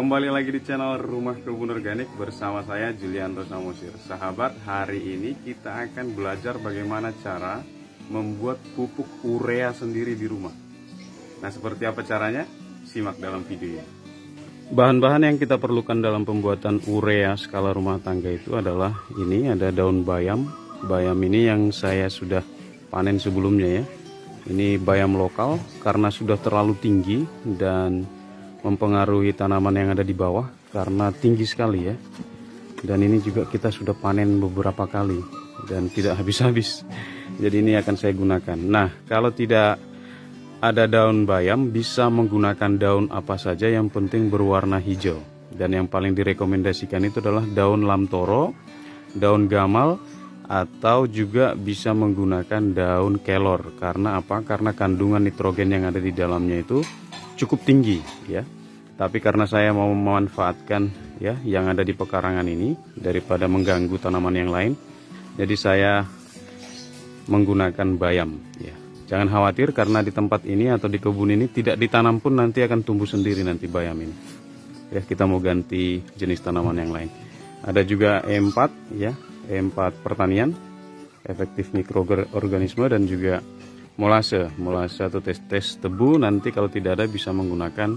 Kembali lagi di channel Rumah Kebun Organik bersama saya Julian Rosamosir. Sahabat, hari ini kita akan belajar bagaimana cara membuat pupuk urea sendiri di rumah. Nah seperti apa caranya? Simak dalam video ini. Bahan-bahan yang kita perlukan dalam pembuatan urea skala rumah tangga itu adalah Ini ada daun bayam. Bayam ini yang saya sudah panen sebelumnya ya. Ini bayam lokal karena sudah terlalu tinggi dan mempengaruhi tanaman yang ada di bawah karena tinggi sekali ya. Dan ini juga kita sudah panen beberapa kali dan tidak habis-habis. Jadi ini akan saya gunakan. Nah kalau tidak ada daun bayam bisa menggunakan daun apa saja. Yang penting berwarna hijau. Dan yang paling direkomendasikan itu adalah daun lamtoro daun gamal atau juga bisa menggunakan daun kelor karena apa karena kandungan nitrogen yang ada di dalamnya itu cukup tinggi ya. Tapi karena saya mau memanfaatkan ya yang ada di pekarangan ini daripada mengganggu tanaman yang lain, jadi saya menggunakan bayam ya. Jangan khawatir karena di tempat ini atau di kebun ini tidak ditanam pun nanti akan tumbuh sendiri nanti bayam ini. Ya, kita mau ganti jenis tanaman yang lain. Ada juga E4 ya, E4 pertanian, efektif mikroorganisme dan juga molase. Molase atau tes-tes tebu nanti kalau tidak ada bisa menggunakan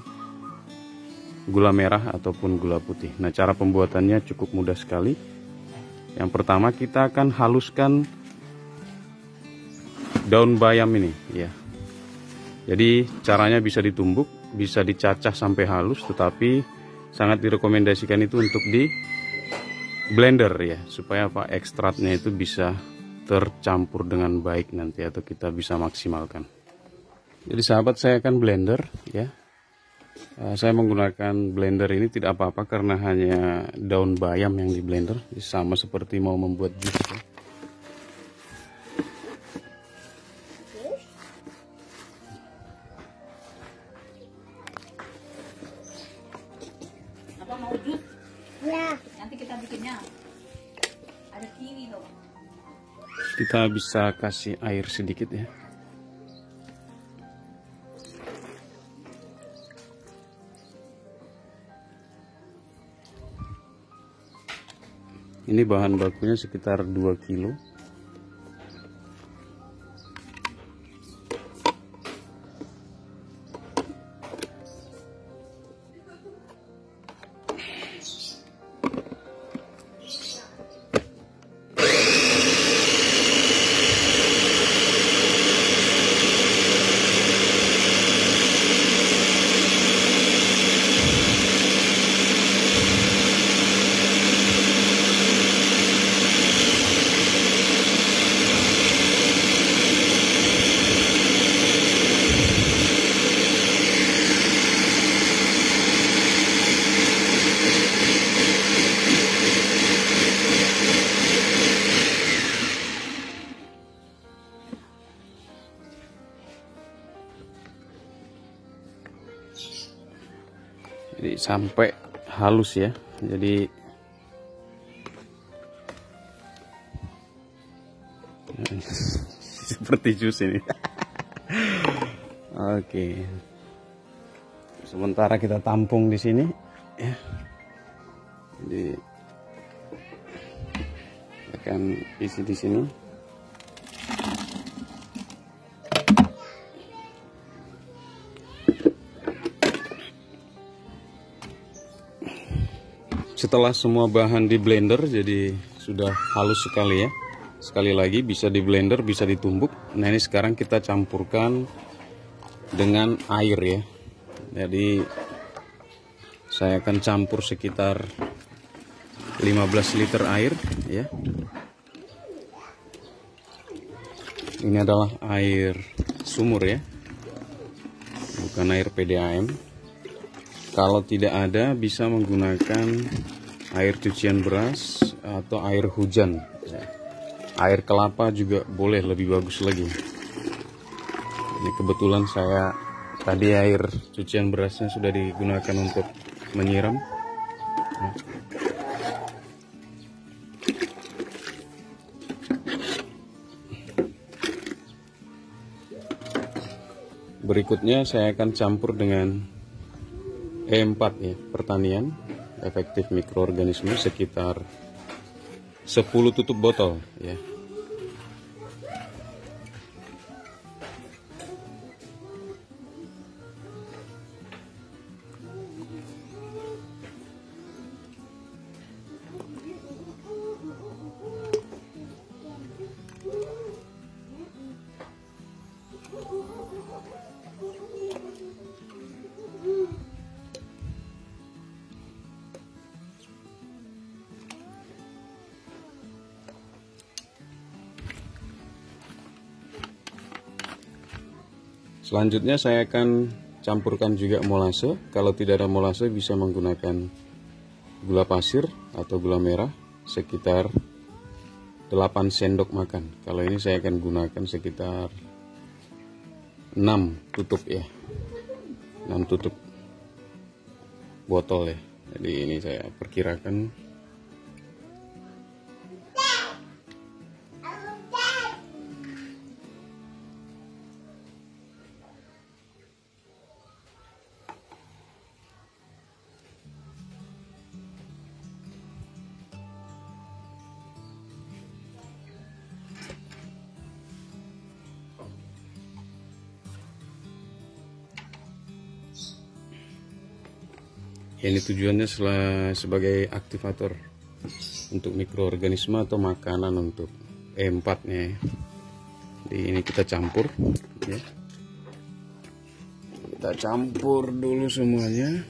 gula merah ataupun gula putih. Nah cara pembuatannya cukup mudah sekali. Yang pertama kita akan haluskan daun bayam ini ya. Jadi caranya bisa ditumbuk bisa dicacah sampai halus tetapi sangat direkomendasikan itu untuk di blender ya supaya apa ekstraknya itu bisa tercampur dengan baik nanti atau kita bisa maksimalkan. Jadi sahabat saya akan blender ya. Uh, saya menggunakan blender ini tidak apa-apa karena hanya daun bayam yang di blender sama seperti mau membuat jus. Ya. Kita bisa kasih air sedikit ya. Ini bahan bakunya sekitar 2 kilo sampai halus ya. Jadi seperti jus ini. Oke. Sementara kita tampung di sini ya. Jadi akan isi di sini setelah semua bahan di blender jadi sudah halus sekali ya. Sekali lagi bisa di blender bisa ditumbuk. Nah ini sekarang kita campurkan dengan air ya. Jadi saya akan campur sekitar 15 liter air ya. Ini adalah air sumur ya. Bukan air PDAM kalau tidak ada bisa menggunakan air cucian beras atau air hujan. Air kelapa juga boleh lebih bagus lagi. Ini kebetulan saya tadi air cucian berasnya sudah digunakan untuk menyiram. Berikutnya saya akan campur dengan E4 ya pertanian efektif mikroorganisme sekitar 10 tutup botol ya Selanjutnya saya akan campurkan juga molase. Kalau tidak ada molase bisa menggunakan gula pasir atau gula merah sekitar 8 sendok makan. Kalau ini saya akan gunakan sekitar 6 tutup ya. 6 tutup botol ya. Jadi ini saya perkirakan ini tujuannya sebagai aktivator untuk mikroorganisme atau makanan untuk E4 nya jadi ini kita campur ya. Kita campur dulu semuanya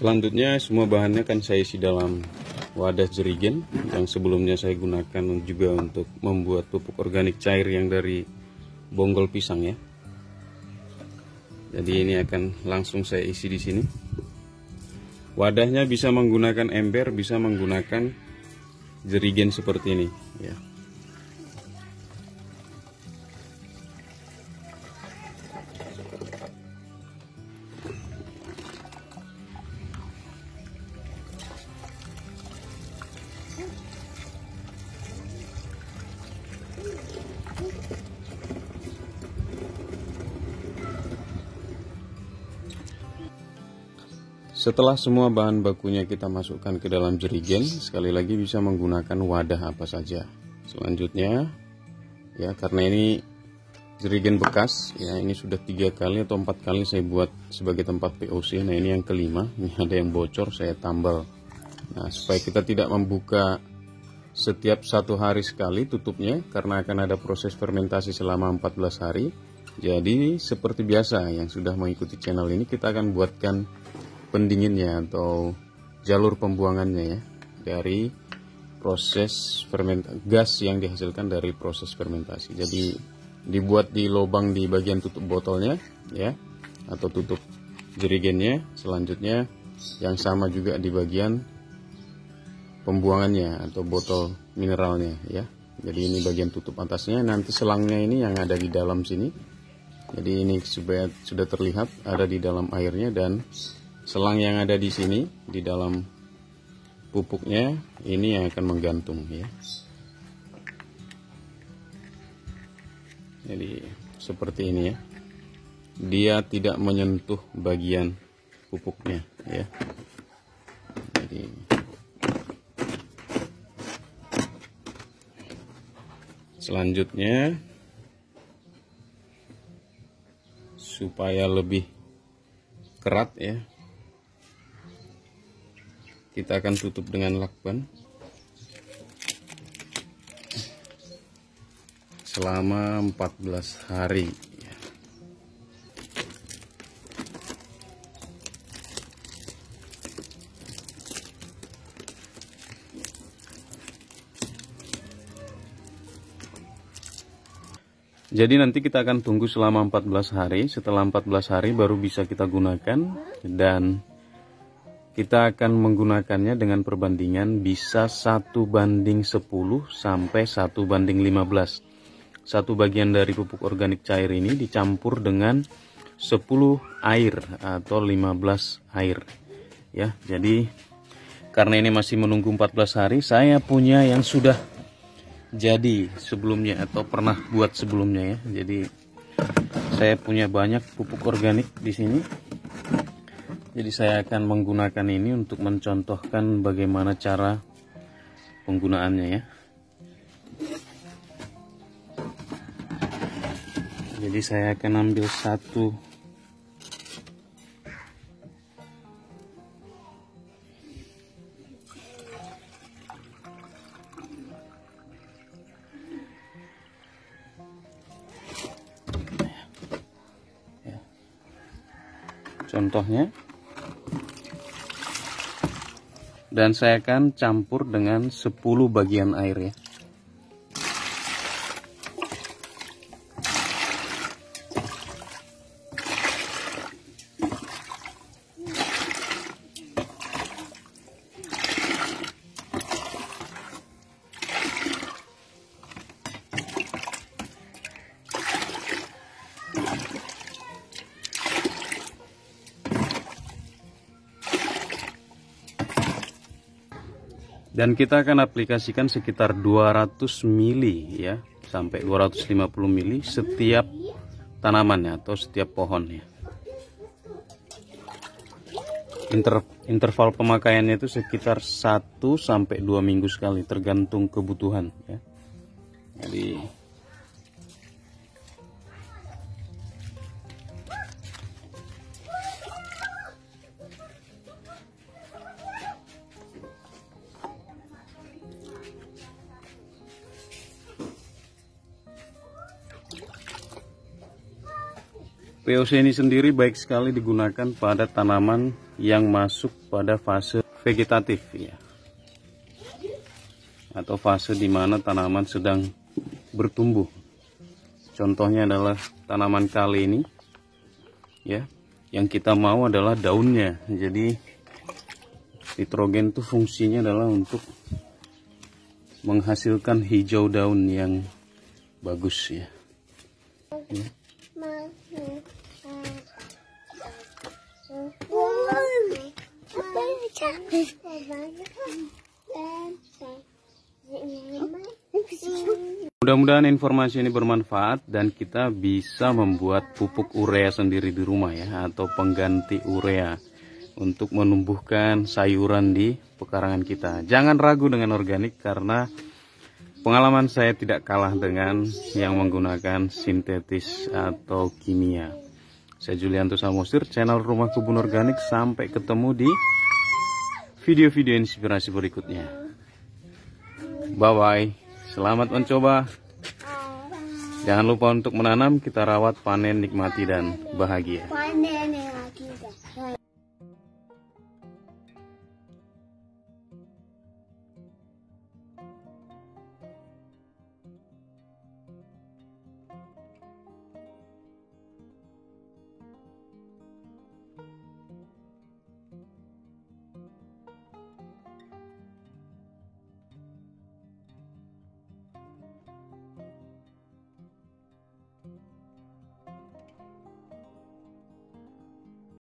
Selanjutnya semua bahannya akan saya isi dalam wadah jerigen yang sebelumnya saya gunakan juga untuk membuat pupuk organik cair yang dari bonggol pisang ya. Jadi ini akan langsung saya isi di sini. Wadahnya bisa menggunakan ember, bisa menggunakan jerigen seperti ini ya. Setelah semua bahan bakunya kita masukkan ke dalam jerigen, sekali lagi bisa menggunakan wadah apa saja. Selanjutnya, ya karena ini jerigen bekas, ya ini sudah tiga kali atau empat kali saya buat sebagai tempat POC. Nah ini yang kelima, ini ada yang bocor, saya tambal. Nah supaya kita tidak membuka setiap satu hari sekali tutupnya, karena akan ada proses fermentasi selama 14 hari. Jadi seperti biasa yang sudah mengikuti channel ini kita akan buatkan pendinginnya atau jalur pembuangannya ya dari proses fermentasi gas yang dihasilkan dari proses fermentasi. Jadi dibuat di lubang di bagian tutup botolnya ya atau tutup jerigennya. Selanjutnya yang sama juga di bagian pembuangannya atau botol mineralnya ya. Jadi ini bagian tutup atasnya. Nanti selangnya ini yang ada di dalam sini. Jadi ini sudah terlihat ada di dalam airnya dan selang yang ada di sini di dalam pupuknya ini yang akan menggantung ya. Jadi seperti ini ya. Dia tidak menyentuh bagian pupuknya ya. Jadi selanjutnya supaya lebih kerat ya kita akan tutup dengan lakban. Selama 14 hari. Jadi nanti kita akan tunggu selama 14 hari. Setelah 14 hari baru bisa kita gunakan. Dan kita akan menggunakannya dengan perbandingan bisa satu banding 10 sampai satu banding 15 satu bagian dari pupuk organik cair ini dicampur dengan 10 air atau 15 air. Ya jadi karena ini masih menunggu 14 hari saya punya yang sudah jadi sebelumnya atau pernah buat sebelumnya ya. Jadi saya punya banyak pupuk organik di sini jadi saya akan menggunakan ini untuk mencontohkan bagaimana cara penggunaannya ya. Jadi saya akan ambil satu. Contohnya dan saya akan campur dengan 10 bagian air ya dan kita akan aplikasikan sekitar 200 mili ya. Sampai 250 mili setiap tanamannya atau setiap pohonnya. Inter, interval pemakaiannya itu sekitar 1 sampai 2 minggu sekali tergantung kebutuhan ya. Jadi POC ini sendiri baik sekali digunakan pada tanaman yang masuk pada fase vegetatif ya. Atau fase di mana tanaman sedang bertumbuh. Contohnya adalah tanaman kali ini ya. Yang kita mau adalah daunnya. Jadi nitrogen itu fungsinya adalah untuk menghasilkan hijau daun yang bagus ya. ya. Mudah-mudahan informasi ini bermanfaat dan kita bisa membuat pupuk urea sendiri di rumah ya atau pengganti urea untuk menumbuhkan sayuran di pekarangan kita. Jangan ragu dengan organik karena pengalaman saya tidak kalah dengan yang menggunakan sintetis atau kimia. Saya Julianto Samosir, channel Rumah Kebun Organik. Sampai ketemu di video-video inspirasi berikutnya. Bye-bye. Selamat mencoba. Jangan lupa untuk menanam, kita rawat, panen, nikmati, dan bahagia.